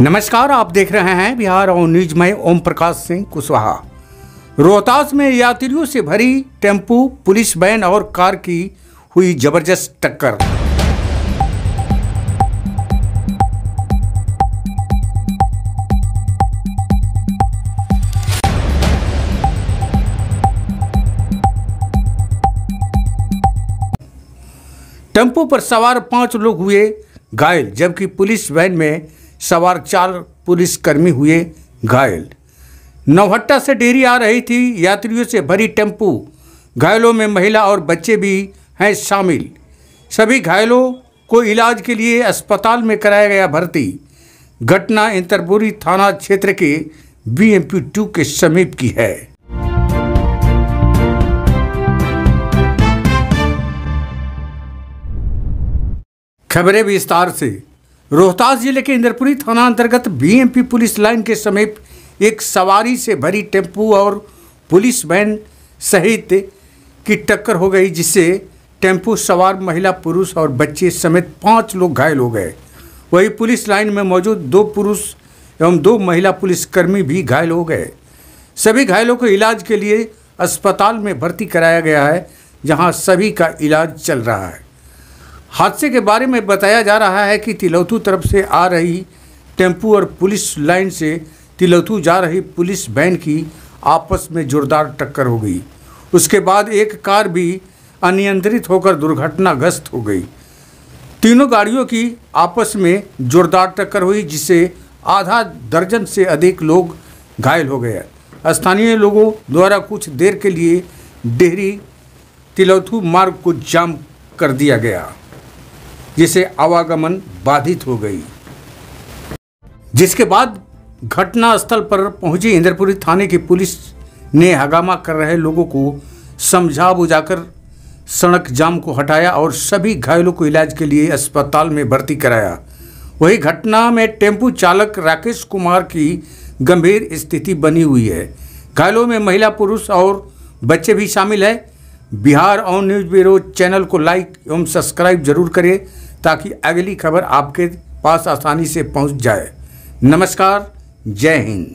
नमस्कार, आप देख रहे हैं बिहार और न्यूज़ में ओम प्रकाश सिंह कुशवाहा। रोहतास में यात्रियों से भरी टेंपू, पुलिस वैन और कार की हुई ज़बरदस्त टक्कर। टेंपो पर सवार पाँच लोग हुए घायल, जबकि पुलिस वैन में सवार चार पुलिसकर्मी हुए घायल। नौहट्टा से डेरी आ रही थी, यात्रियों से भरी टेंपू। घायलों में महिला और बच्चे भी हैं शामिल। सभी घायलों को इलाज के लिए अस्पताल में कराया गया भर्ती। घटना इंतरपुरी थाना क्षेत्र के बी एम पी टू के समीप की है। खबरें विस्तार से। रोहतास ज़िले के इंद्रपुरी थाना अंतर्गत बीएमपी पुलिस लाइन के समीप एक सवारी से भरी टेंपू और पुलिस वैन सहित की टक्कर हो गई, जिससे टेंपू सवार महिला, पुरुष और बच्चे समेत पाँच लोग घायल हो गए। वहीं पुलिस लाइन में मौजूद दो पुरुष एवं दो महिला पुलिसकर्मी भी घायल हो गए। सभी घायलों को इलाज के लिए अस्पताल में भर्ती कराया गया है, जहाँ सभी का इलाज चल रहा है। हादसे के बारे में बताया जा रहा है कि तिलौथू तरफ़ से आ रही टेंपू और पुलिस लाइन से तिलौथू जा रही पुलिस वैन की आपस में जोरदार टक्कर हो गई। उसके बाद एक कार भी अनियंत्रित होकर दुर्घटनाग्रस्त हो गई। तीनों गाड़ियों की आपस में जोरदार टक्कर हुई जिससे आधा दर्जन से अधिक लोग घायल हो गए। स्थानीय लोगों द्वारा कुछ देर के लिए डेहरी तिलौथू मार्ग को जाम कर दिया गया। जिससे आवागमन बाधित हो गई। जिसके बाद घटना स्थल पर पहुँची इंद्रपुरी थाने की पुलिस ने हंगामा कर रहे लोगों को समझा बुझाकर सड़क जाम को हटाया और सभी घायलों को इलाज के लिए अस्पताल में भर्ती कराया। वही घटना में टेंपू चालक राकेश कुमार की गंभीर स्थिति बनी हुई है। घायलों में महिला, पुरुष और बच्चे भी शामिल हैं। Bihar on news bureau channel को लाइक एवं सब्सक्राइब ज़रूर करें। ताकि अगली खबर आपके पास आसानी से पहुँच जाए। नमस्कार जय हिंद।